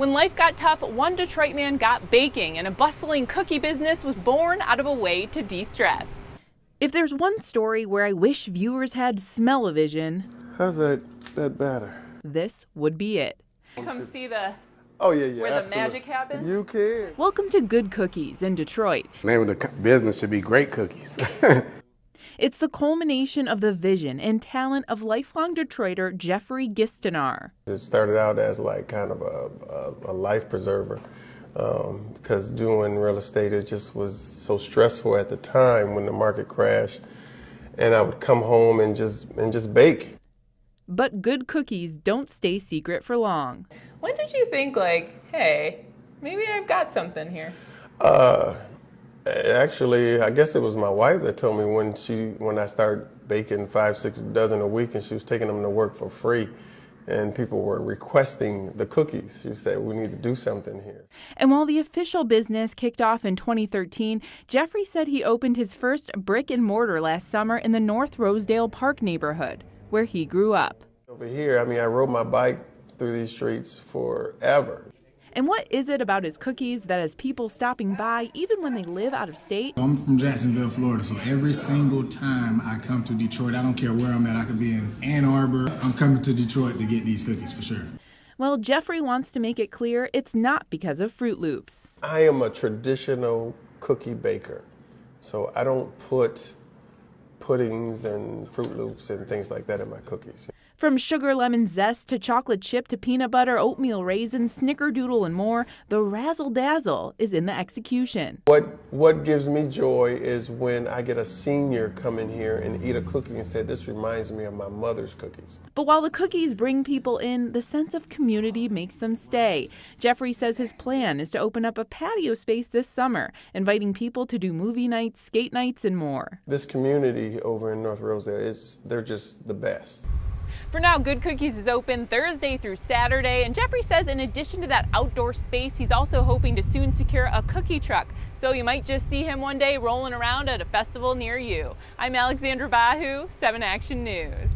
When life got tough, one Detroit man got baking, and a bustling cookie business was born out of a way to de stress. If there's one story where I wish viewers had smell-o-vision, how's that, that batter? This would be it. Come see the Oh yeah, yeah. Where absolutely. the magic happens? You can. Welcome to Good Cookies in Detroit. The name of the business should be Great Cookies. it's the culmination of the vision and talent of lifelong Detroiter Jeffrey Gisstennar. It started out as like kind of a, a, a life preserver um, because doing real estate it just was so stressful at the time when the market crashed, and I would come home and just and just bake. But good cookies don't stay secret for long. When did you think like, hey, maybe I've got something here? Uh, Uh, actually, I guess it was my wife that told me when she when I started baking five six dozen a week, and she was taking them to work for free and people were requesting the cookies. She said, We need to do something here. And while the official business kicked off in 2013, Jeffrey said he opened his first brick and mortar last summer in the North Rosedale Park neighborhood, where he grew up. Over here, I mean, I rode my bike through these streets forever. And what is it about his cookies that has people stopping by even when they live out of state? I'm from Jacksonville, Florida, so every single time I come to Detroit, I don't care where I'm at, I could be in Ann Arbor, I'm coming to Detroit to get these cookies for sure. Well, Jeffrey wants to make it clear it's not because of Froot Loops. I am a traditional cookie baker, so I don't put puddings and Froot Loops and things like that in my cookies. From sugar lemon zest to chocolate chip to peanut butter, oatmeal raisin, snickerdoodle, and more, the razzle dazzle is in the execution. What what gives me joy is when I get a senior come in here and eat a cookie and say, "This reminds me of my mother's cookies." But while the cookies bring people in, the sense of community makes them stay. Jeffrey says his plan is to open up a patio space this summer, inviting people to do movie nights, skate nights, and more. This community over in North Rosedale is they're just the best. For now, Good Cookies is open Thursday through Saturday, and Jeffrey says in addition to that outdoor space, he's also hoping to soon secure a cookie truck. So you might just see him one day rolling around at a festival near you. I'm Alexandra Bahou, 7 Action News.